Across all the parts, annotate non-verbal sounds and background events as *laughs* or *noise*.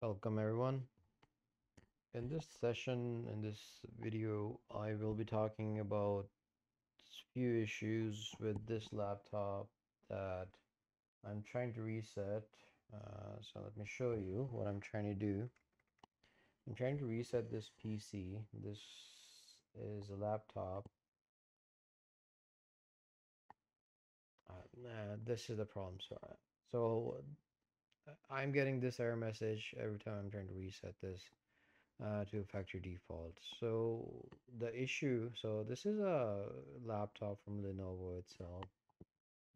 Welcome everyone. In this session, in this video, I will be talking about few issues with this laptop that I'm trying to reset. Uh, so let me show you what I'm trying to do. I'm trying to reset this PC. This is a laptop. Uh, nah, this is the problem. So, so I'm getting this error message every time I'm trying to reset this uh, to factory default. So the issue, so this is a laptop from Lenovo itself.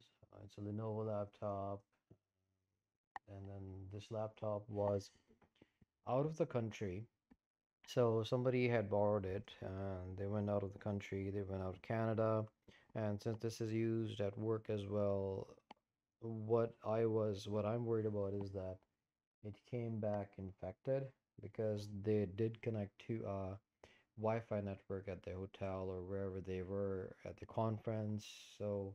So it's a Lenovo laptop. And then this laptop was out of the country. So somebody had borrowed it and they went out of the country. They went out of Canada. And since this is used at work as well, what I was what I'm worried about is that it came back infected because they did connect to a Wi-Fi network at the hotel or wherever they were at the conference so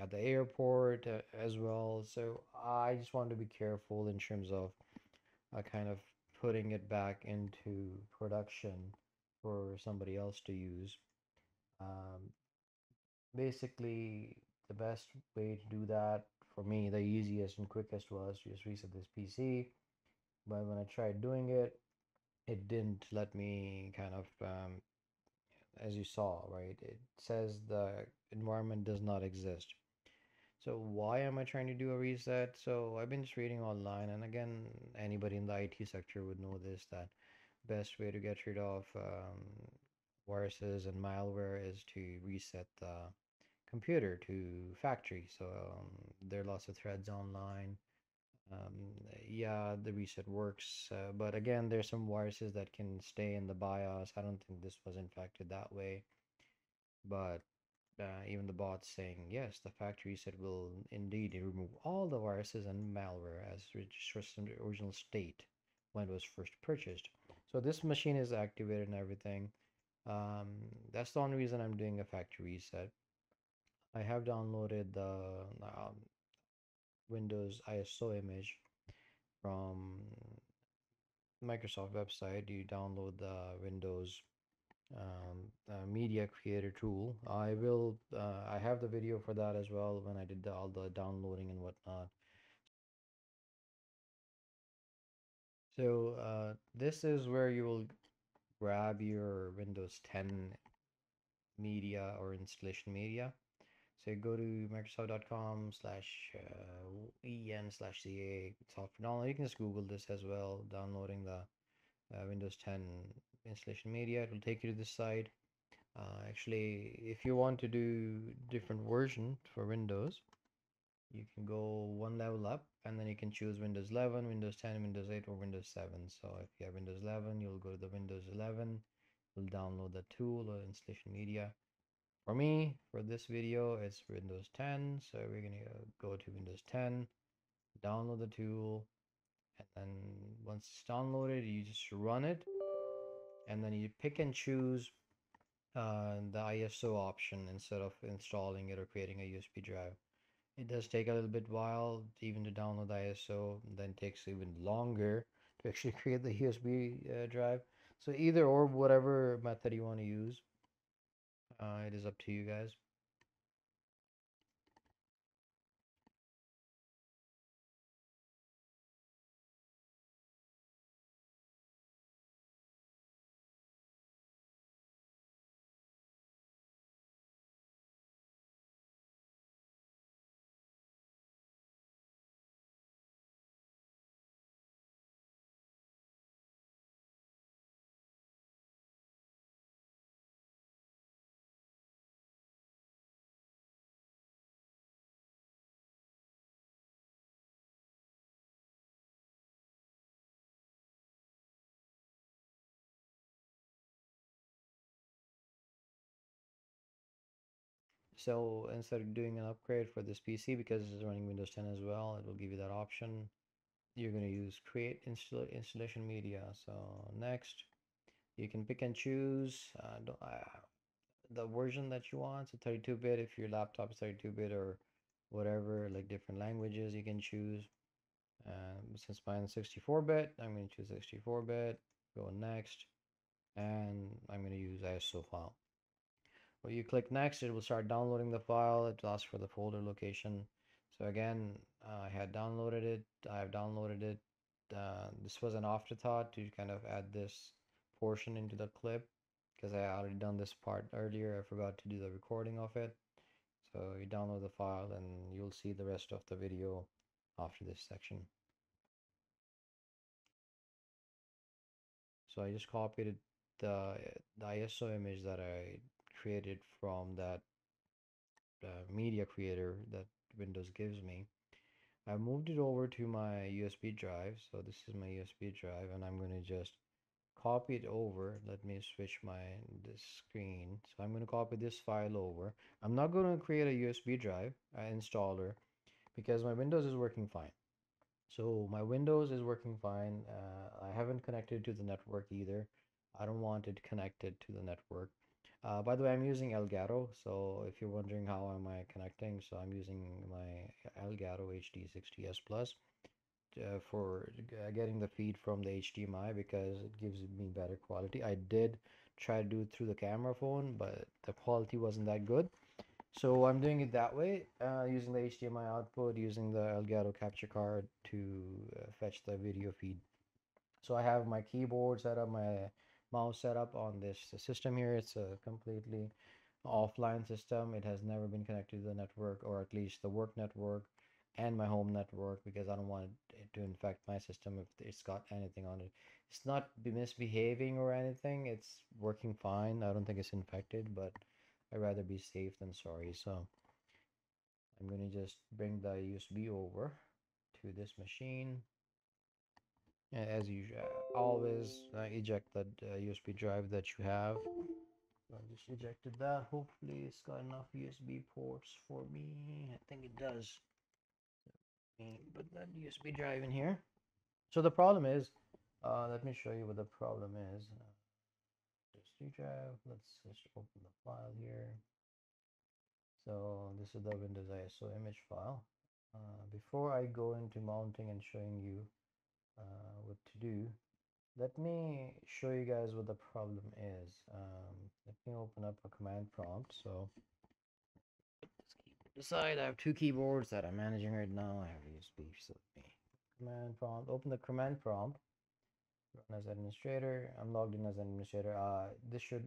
at the airport uh, as well. So I just wanted to be careful in terms of uh, kind of putting it back into production for somebody else to use. Um, basically the best way to do that for me the easiest and quickest was to just reset this PC but when I tried doing it it didn't let me kind of um, as you saw right? It says the environment does not exist. So why am I trying to do a reset? So I've been just reading online and again anybody in the IT sector would know this that best way to get rid of um, viruses and malware is to reset the computer to factory. So um, there are lots of threads online. Um, yeah, the reset works, uh, but again, there's some viruses that can stay in the BIOS. I don't think this was infected that way, but uh, even the bot's saying yes, the factory reset will indeed remove all the viruses and malware as registered in the original state when it was first purchased. So this machine is activated and everything. Um, that's the only reason I'm doing a factory reset. I have downloaded the um, Windows ISO image from Microsoft website. You download the Windows um, uh, Media Creator tool. I will. Uh, I have the video for that as well when I did the, all the downloading and whatnot. So uh, this is where you will grab your Windows 10 media or installation media so go to microsoft.com slash uh, en slash ca software download. You can just Google this as well, downloading the uh, Windows 10 installation media. It will take you to this site. Uh, actually, if you want to do different version for Windows, you can go one level up and then you can choose Windows 11, Windows 10, Windows 8, or Windows 7. So if you have Windows 11, you'll go to the Windows 11, you'll download the tool or installation media for me, for this video, it's Windows 10. So we're going to go to Windows 10, download the tool, and then once it's downloaded, you just run it. And then you pick and choose uh, the ISO option instead of installing it or creating a USB drive. It does take a little bit while even to download the ISO, then takes even longer to actually *laughs* create the USB uh, drive. So either or whatever method you want to use. Uh, it is up to you guys. So instead of doing an upgrade for this PC because it's running Windows 10 as well, it will give you that option. You're going to use create install installation media. So next, you can pick and choose uh, uh, the version that you want. So 32-bit if your laptop is 32-bit or whatever, like different languages you can choose. Um, since mine's 64-bit, I'm going to choose 64-bit, go next, and I'm going to use ISO file. When you click next, it will start downloading the file. It asks for the folder location. So again, uh, I had downloaded it. I have downloaded it. Uh, this was an afterthought to kind of add this portion into the clip because I already done this part earlier. I forgot to do the recording of it. So you download the file and you'll see the rest of the video after this section. So I just copied the, the ISO image that I created from that uh, media creator that Windows gives me. I moved it over to my USB drive. So this is my USB drive and I'm going to just copy it over. Let me switch my this screen. So I'm going to copy this file over. I'm not going to create a USB drive uh, installer because my Windows is working fine. So my Windows is working fine. Uh, I haven't connected to the network either. I don't want it connected to the network. Uh, by the way, I'm using Elgato. So if you're wondering how am I connecting, so I'm using my Elgato HD60S Plus uh, for getting the feed from the HDMI because it gives me better quality. I did try to do it through the camera phone, but the quality wasn't that good. So I'm doing it that way, uh, using the HDMI output, using the Elgato capture card to uh, fetch the video feed. So I have my keyboard set up, my mouse set up on this system here. It's a completely offline system. It has never been connected to the network, or at least the work network and my home network, because I don't want it to infect my system if it's got anything on it. It's not misbehaving or anything. It's working fine. I don't think it's infected, but I'd rather be safe than sorry. So I'm going to just bring the USB over to this machine. As usual, always uh, eject the uh, USB drive that you have. I just ejected that. Hopefully it's got enough USB ports for me. I think it does. Put that USB drive in here. So the problem is, uh, let me show you what the problem is. Uh, C drive. Let's just open the file here. So this is the Windows ISO image file. Uh, before I go into mounting and showing you uh, what to do, let me show you guys what the problem is. Um, let me open up a command prompt. So aside, I have two keyboards that I'm managing right now. I have USB, so let me command prompt. Open the command prompt run as administrator. I'm logged in as administrator. Uh, this should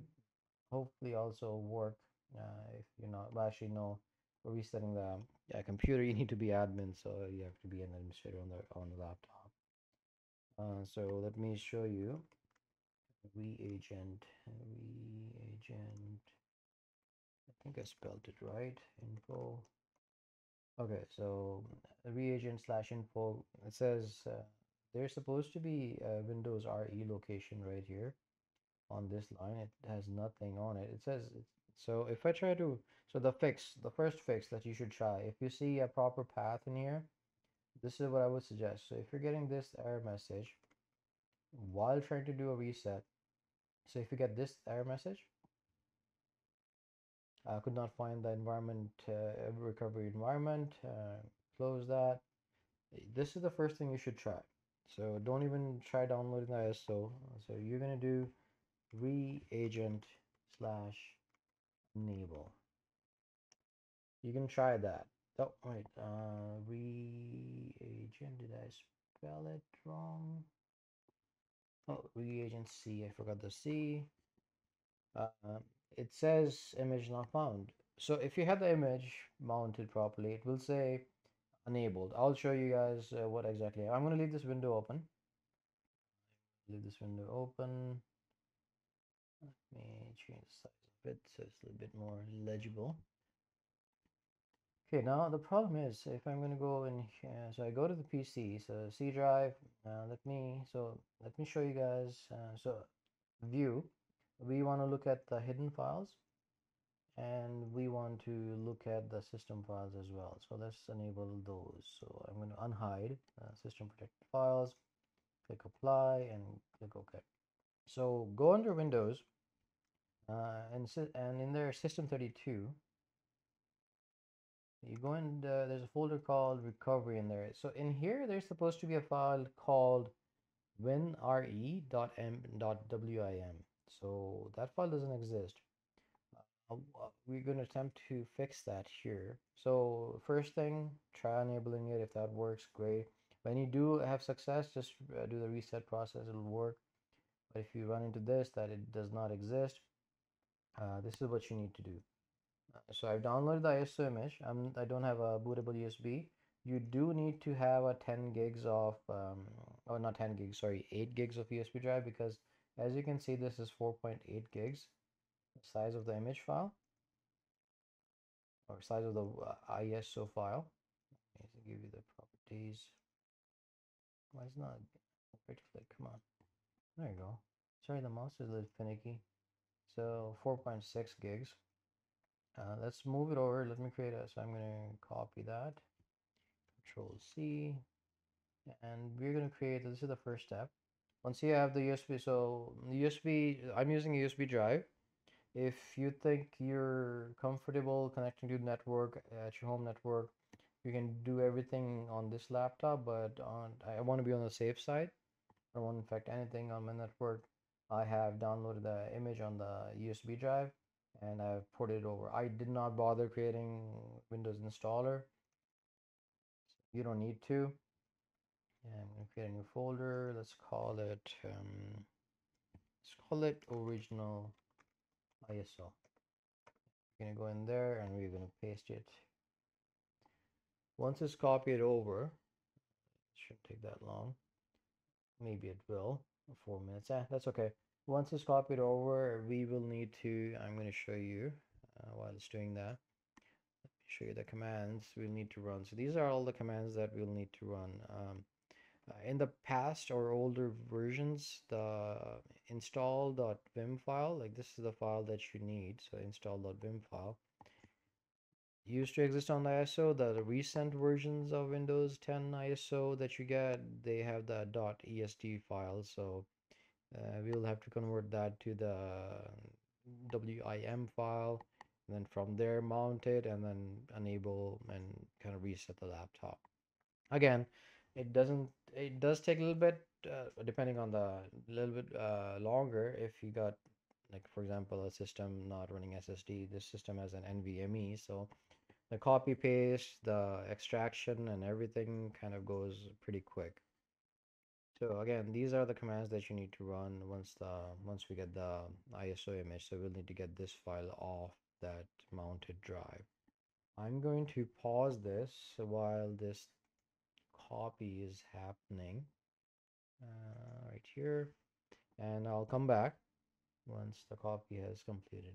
hopefully also work uh, if you're not. Well, actually, no. Resetting the yeah, computer, you need to be admin, so you have to be an administrator on the on the laptop. Uh, so let me show you reagent reagent. I think I spelled it right. Info. Okay, so reagent slash info. It says. Uh, there's supposed to be Windows RE location right here on this line. It has nothing on it. It says, so if I try to, so the fix, the first fix that you should try, if you see a proper path in here, this is what I would suggest. So if you're getting this error message while trying to do a reset, so if you get this error message, I could not find the environment, uh, recovery environment, uh, close that. This is the first thing you should try. So don't even try downloading the ISO. So you're gonna do reagent slash enable. You can try that. Oh right, uh, reagent. Did I spell it wrong? Oh, reagent C. I forgot the C. Uh, it says image not found. So if you have the image mounted properly, it will say enabled. I'll show you guys uh, what exactly. I'm going to leave this window open. Leave this window open. Let me change the size of it so it's a little bit more legible. Okay, now the problem is if I'm going to go in here, so I go to the PC, so C drive, uh, let me, so let me show you guys, uh, so view, we want to look at the hidden files and we want to look at the system files as well. So let's enable those. So i'm going to unhide uh, system protected files click apply and click ok so go under windows uh, and and in their system 32 you go in the, there's a folder called recovery in there. So in here there's supposed to be a file called winre.m.wim so that file doesn't exist. Uh, we're going to attempt to fix that here. So first thing try enabling it. If that works great. When you do have success just uh, do the reset process. It'll work. But if you run into this that it does not exist uh, this is what you need to do so I've downloaded the ISO image. I'm, I don't have a bootable USB. You do need to have a 10 gigs of, um, oh not 10 gigs, sorry, 8 gigs of USB drive because as you can see, this is 4.8 gigs, the size of the image file or size of the uh, ISO file. Let me give you the properties. Why is not right click? Come on. There you go. Sorry, the mouse is a little finicky. So 4.6 gigs. Uh, let's move it over. Let me create a, so I'm going to copy that. Control C. And we're going to create, this is the first step. Once you have the USB, so USB, I'm using a USB drive. If you think you're comfortable connecting to the network at your home network, you can do everything on this laptop, but on I want to be on the safe side. I don't want to infect anything on my network. I have downloaded the image on the USB drive and I've ported it over. I did not bother creating Windows installer. You don't need to. And I'm going to create a new folder. Let's call it, um, let's call it original ISO. We're going to go in there and we're going to paste it. Once it's copied over, it shouldn't take that long. Maybe it will. Four minutes. Eh, that's okay once it's copied over we will need to i'm going to show you uh, while it's doing that let me show you the commands we'll need to run. So these are all the commands that we'll need to run. Um, uh, in the past or older versions the install.wim file like this is the file that you need so install.wim file used to exist on the ISO the recent versions of Windows 10 ISO that you get they have the .esd file so uh, we'll have to convert that to the WIM file and then from there mount it and then enable and kind of reset the laptop. Again it doesn't it does take a little bit uh, depending on the little bit uh, longer if you got like for example a system not running SSD this system has an NVMe so the copy paste the extraction and everything kind of goes pretty quick so again, these are the commands that you need to run once the once we get the ISO image. So we'll need to get this file off that mounted drive. I'm going to pause this while this copy is happening uh, right here and I'll come back once the copy has completed.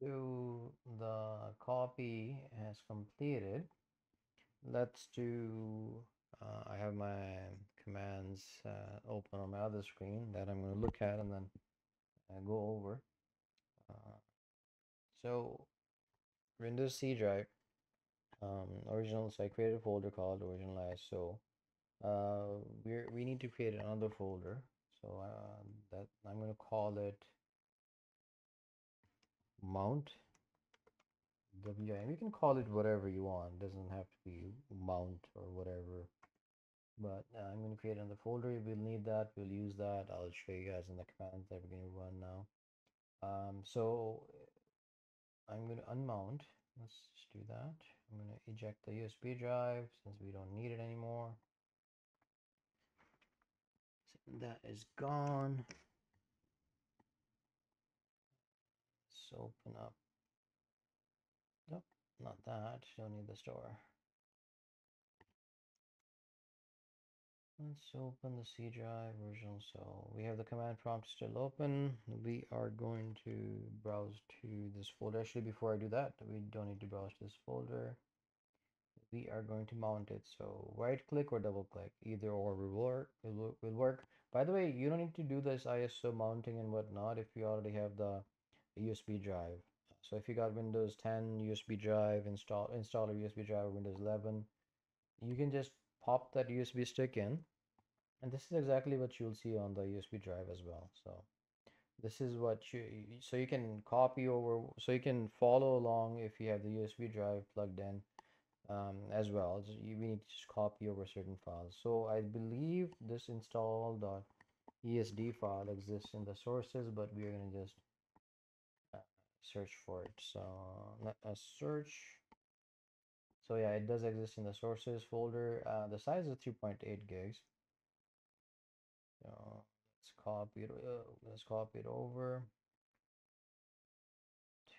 So the copy has completed let's do uh, I have my commands uh, open on my other screen that I'm going to look at and then uh, go over. Uh, so Windows C drive um, original so I created a folder called original ISO uh, we we need to create another folder so uh, that I'm going to call it mount WIM. You can call it whatever you want. It doesn't have to be mount or whatever. But uh, I'm going to create another folder. We'll need that. We'll use that. I'll show you guys in the commands that we're going to run now. Um, so I'm going to unmount. Let's do that. I'm going to eject the USB drive since we don't need it anymore. So that is gone. Let's open up not that. Don't need the store. Let's open the C drive version. So we have the command prompt still open. We are going to browse to this folder. Actually, before I do that, we don't need to browse this folder. We are going to mount it. So right click or double click, either or will work. Will, will work. By the way, you don't need to do this ISO mounting and whatnot if you already have the USB drive. So if you got Windows 10 USB drive, install install a USB drive Windows 11, you can just pop that USB stick in. And this is exactly what you'll see on the USB drive as well. So this is what you so you can copy over so you can follow along if you have the USB drive plugged in um, as well so you, we need to just copy over certain files so I believe this install.esd file exists in the sources but we are going to just uh, search for it. So let us search. So yeah it does exist in the sources folder. Uh, the size is 3.8 gigs. So let's copy it uh, let's copy it over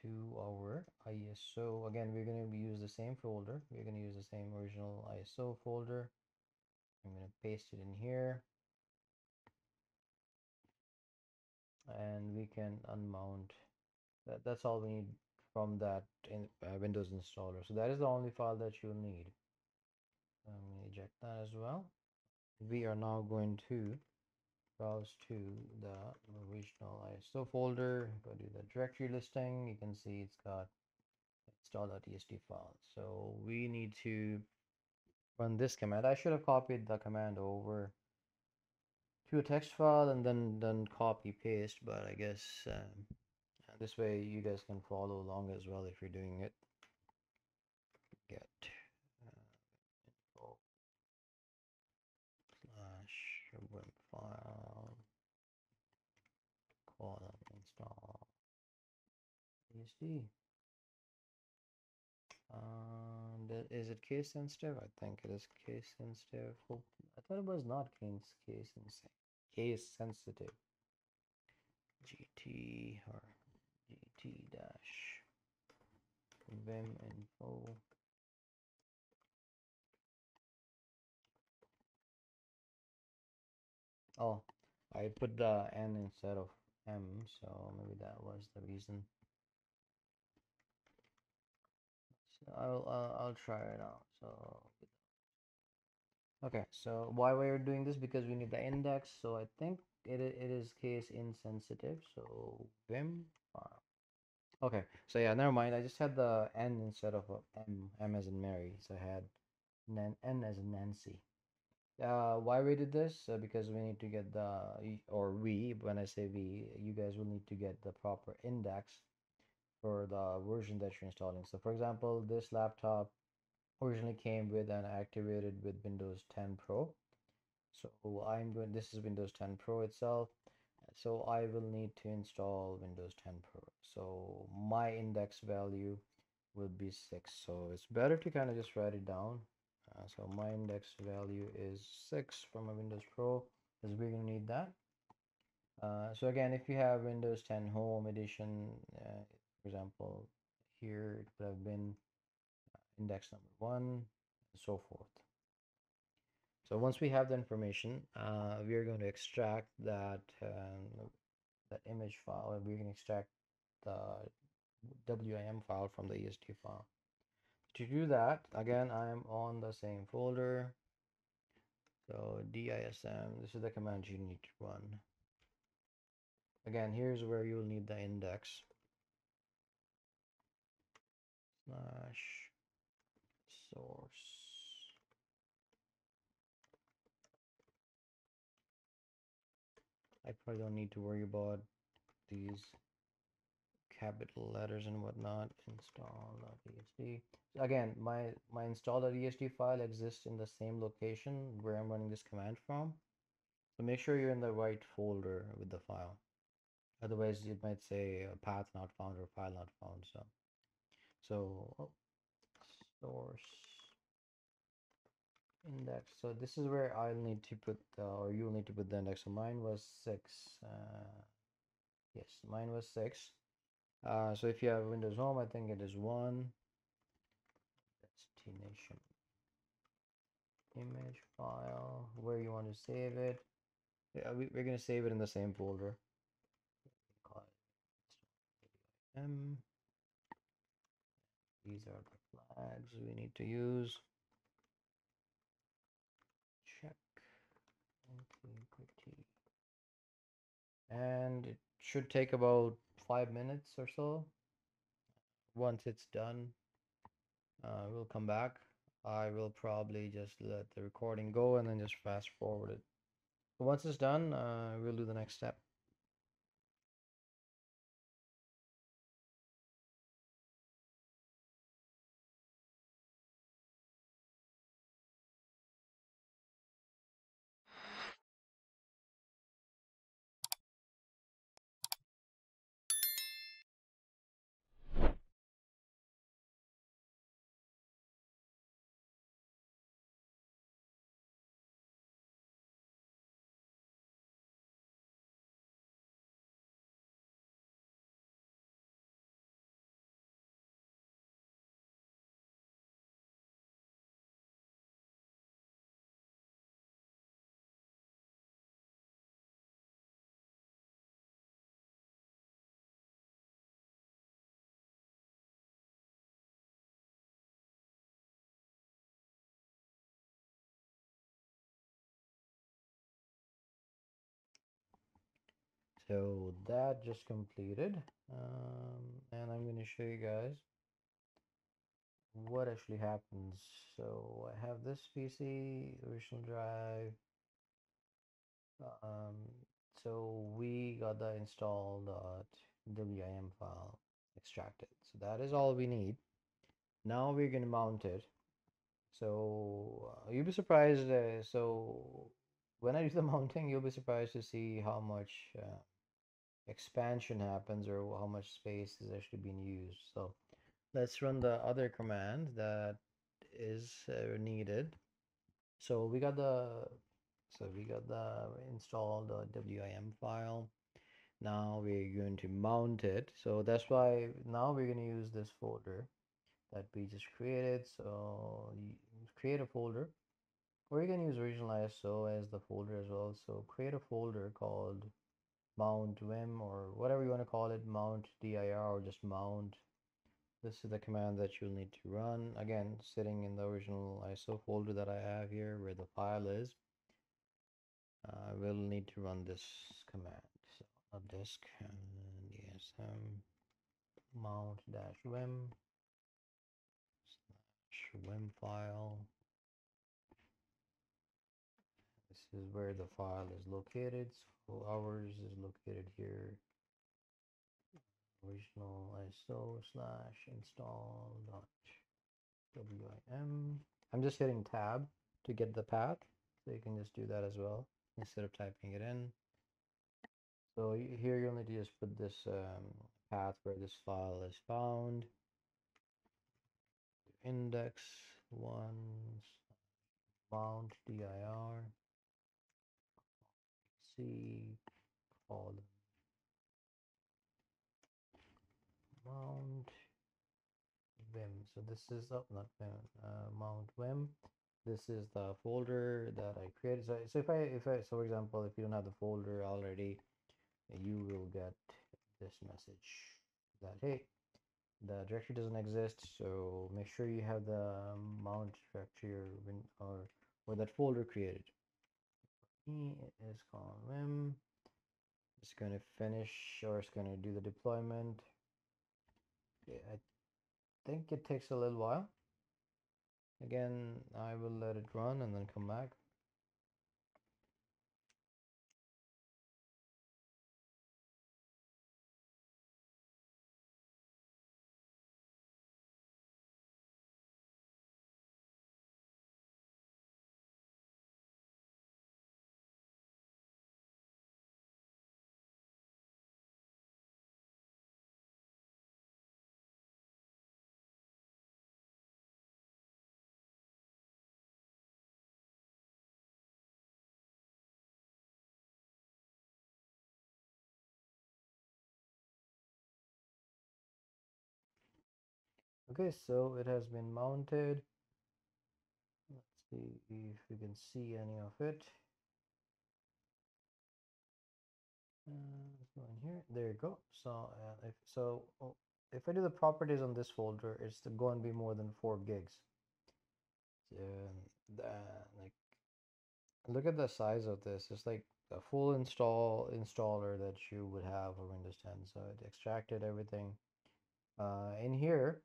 to our ISO again we're going to use the same folder. We're going to use the same original ISO folder. I'm going to paste it in here. And we can unmount that that's all we need from that in uh, Windows installer so that is the only file that you'll need going to eject that as well we are now going to browse to the original ISO folder, go to the directory listing. You can see it's got install.esd file. So we need to run this command. I should have copied the command over to a text file and then then copy paste, but I guess um, this way you guys can follow along as well if you're doing it. Get uh, info slash web file install. And is it case sensitive? I think it is case sensitive. Hope I thought it was not case case sensitive. Case sensitive. GT or GT dash vim info. Oh, I put the N instead of M, so maybe that was the reason. So I'll, I'll, I'll try it out. So okay, so why we're doing this because we need the index. So I think it it is case insensitive. So vim file. Okay, so yeah, never mind. I just had the N instead of M, M as in Mary. So I had N, N as in Nancy uh why we did this uh, because we need to get the or we when i say we you guys will need to get the proper index for the version that you're installing so for example this laptop originally came with and activated with windows 10 pro so i'm going this is windows 10 pro itself so i will need to install windows 10 pro. So my index value will be 6 so it's better to kind of just write it down. Uh, so my index value is 6 from a Windows Pro. Because we're going to need that. Uh, so again, if you have Windows 10 Home Edition, uh, for example, here it could have been uh, index number 1 and so forth. So once we have the information, uh, we are going to extract that um, that image file and we can extract the WIM file from the ESD file. To do that again I'm on the same folder. So dism this is the command you need to run. Again here's where you'll need the index slash source I probably don't need to worry about these capital letters and whatnot install.esd again my my install.esd file exists in the same location where i'm running this command from. So make sure you're in the right folder with the file. Otherwise it might say a path not found or file not found so. So source index so this is where i'll need to put uh, or you'll need to put the index so mine was six uh, yes mine was six uh, so if you have Windows Home, I think it is one destination image file where you want to save it. Yeah, we, we're going to save it in the same folder. These are the flags we need to use. And it should take about five minutes or so. Once it's done, uh, we'll come back. I will probably just let the recording go and then just fast forward it. once it's done, uh, we'll do the next step. So that just completed. Um, and I'm going to show you guys what actually happens. So I have this PC, original drive. Um, so we got the installed WIM file extracted. So that is all we need. Now we're going to mount it. So uh, you'll be surprised. Uh, so when I do the *laughs* mounting, you'll be surprised to see how much uh, expansion happens or how much space is actually being used. So let's run the other command that is uh, needed. So we got the so we got the installed the WIM file. Now we're going to mount it. So that's why now we're going to use this folder that we just created. So create a folder or you can use original ISO as the folder as well. So create a folder called mount vim or whatever you want to call it, mount dir or just mount. This is the command that you'll need to run. Again, sitting in the original ISO folder that I have here where the file is. I will need to run this command. So disk and dism mount dash vim slash vim file is where the file is located. So ours is located here. Original ISO slash install dot wim. I'm just hitting tab to get the path. So you can just do that as well instead of typing it in. So here you only just put this um, path where this file is found. Index one mount dir C column mount vim. So this is up oh, not vim uh, mount vim. This is the folder that I created. So, so if I if I so for example if you don't have the folder already you will get this message that hey the directory doesn't exist so make sure you have the mount directory or, or, or that folder created is called vim. It's going to finish or it's going to do the deployment. Okay, I think it takes a little while. Again, I will let it run and then come back. Okay, so it has been mounted. Let's see if you can see any of it. Uh, go in here. There you go. So uh, if so, oh, if I do the properties on this folder, it's going to be more than four gigs. The, like, look at the size of this. It's like a full install installer that you would have for Windows 10. So it extracted everything. Uh, in here,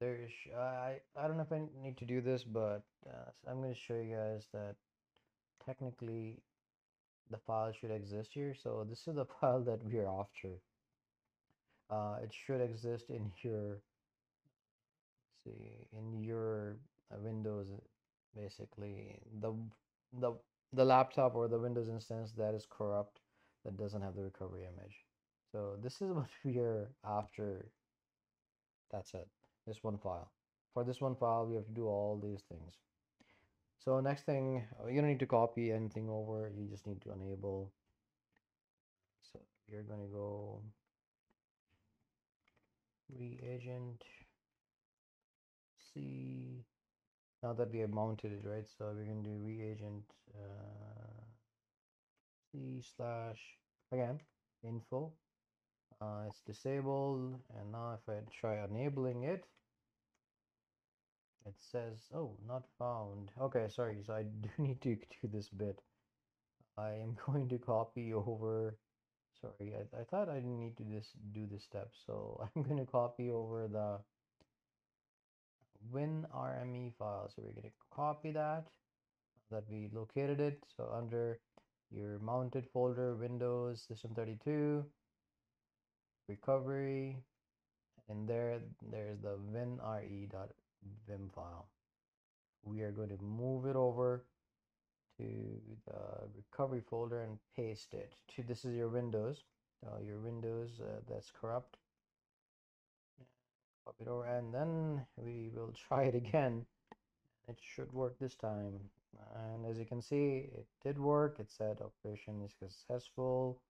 there's I I don't know if I need to do this, but uh, I'm going to show you guys that technically the file should exist here. So this is the *laughs* file that we are after. Uh, it should exist in your see in your uh, Windows basically the the the laptop or the Windows instance that is corrupt that doesn't have the recovery image. So this is *laughs* what we are after. That's it this one file. For this one file, we have to do all these things. So next thing, uh, you don't need to copy anything over. You just need to enable. So you're going to go reagent C. Now that we have mounted it, right? So we're going to do reagent uh, C slash, again, info. Uh, it's disabled. And now if I try enabling it, it says oh not found okay sorry so i *laughs* do need to do this bit i am *laughs* going to copy over sorry, I, I thought I didn't need to this do this step, so *laughs* I'm gonna copy over the WinRME file. So we're gonna copy that, that we located it. So under your mounted folder, Windows System 32, recovery, and there there's the winre.wim file. We are going to move it over to the recovery folder and paste it. To this is your windows uh, your windows uh, that's corrupt. Pop it over and then we will try it again. It should work this time. And as you can see it did work. It said operation is successful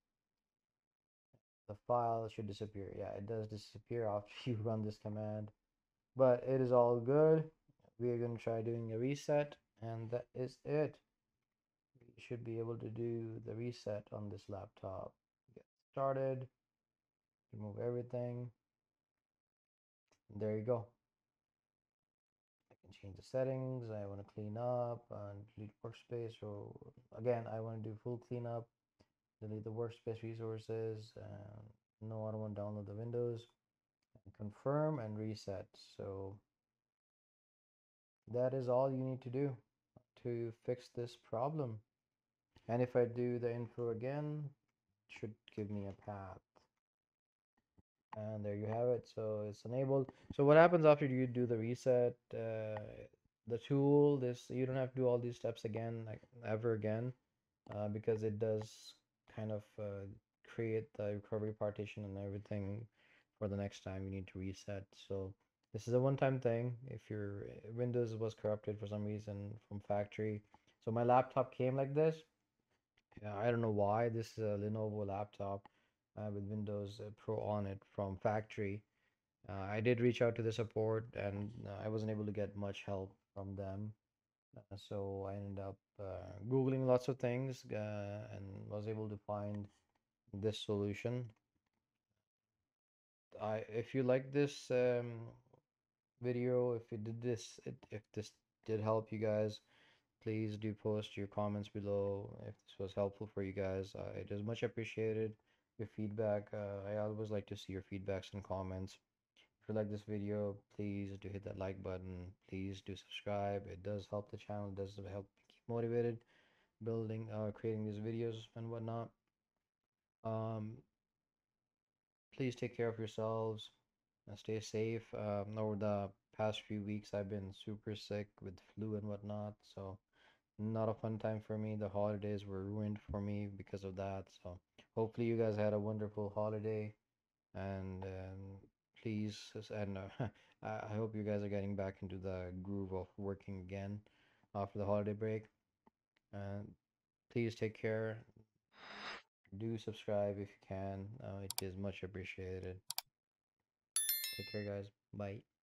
the file should disappear. Yeah it does disappear after *laughs* you run this command. But it is all good. We are going to try doing a reset and that is it. We should be able to do the reset on this laptop. Get started. Remove everything. There you go. I can change the settings. I want to clean up and delete workspace. So again I want to do full cleanup delete the workspace resources and no I don't want to download the windows and confirm and reset. So that is all you need to do to fix this problem. And if I do the info again it should give me a path. And there you have it. So it's enabled. So what happens after you do the reset uh, the tool this you don't have to do all these steps again like ever again uh, because it does kind of uh, create the recovery partition and everything for the next time you need to reset so this is a one-time thing if your uh, windows was corrupted for some reason from factory so my laptop came like this I don't know why this is a Lenovo laptop uh, with Windows uh, Pro on it from factory. Uh, I did reach out to the support and uh, I wasn't able to get much help from them. Uh, so I ended up uh, Googling lots of things and was able to find this solution. I if you like this um, video, if you did this, it, if this did help you guys, please do post your comments below if this was helpful for you guys. Uh, it is much appreciated your feedback. Uh, I always like to see your feedbacks and comments. If you like this video, please do hit that like button. Please do subscribe. It does help the channel. It does help keep motivated building, uh, creating these videos and whatnot. Um, please take care of yourselves. Uh, stay safe. Um, over the past few weeks, I've been super sick with flu and whatnot. So not a fun time for me. The holidays were ruined for me because of that. So hopefully you guys had a wonderful holiday and um, please and uh, *laughs* I hope you guys are getting back into the groove of working again after the holiday break. And please take care. Do subscribe if you can. Uh, it is much appreciated. Take care, guys. Bye.